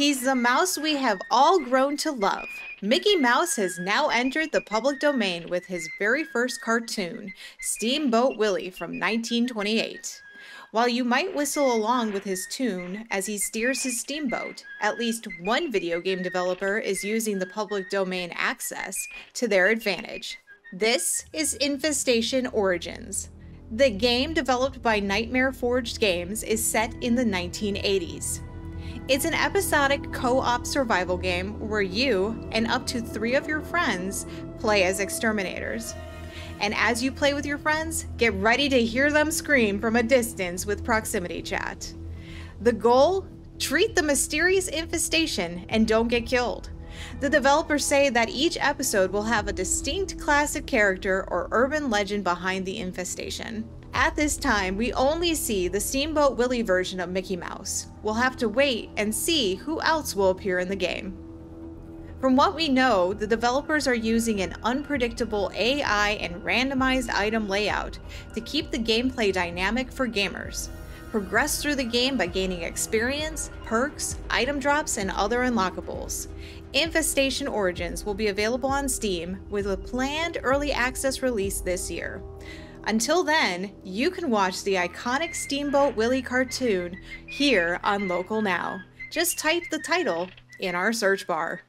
He's the mouse we have all grown to love. Mickey Mouse has now entered the public domain with his very first cartoon, Steamboat Willie from 1928. While you might whistle along with his tune as he steers his steamboat, at least one video game developer is using the public domain access to their advantage. This is Infestation Origins. The game, developed by Nightmare Forged Games, is set in the 1980s. It's an episodic co op survival game where you and up to three of your friends play as exterminators. And as you play with your friends, get ready to hear them scream from a distance with proximity chat. The goal? Treat the mysterious infestation and don't get killed. The developers say that each episode will have a distinct classic character or urban legend behind the infestation. At this time, we only see the Steamboat Willie version of Mickey Mouse. We'll have to wait and see who else will appear in the game. From what we know, the developers are using an unpredictable AI and randomized item layout to keep the gameplay dynamic for gamers. Progress through the game by gaining experience, perks, item drops, and other unlockables. Infestation Origins will be available on Steam with a planned early access release this year. Until then, you can watch the iconic Steamboat Willie cartoon here on Local Now. Just type the title in our search bar.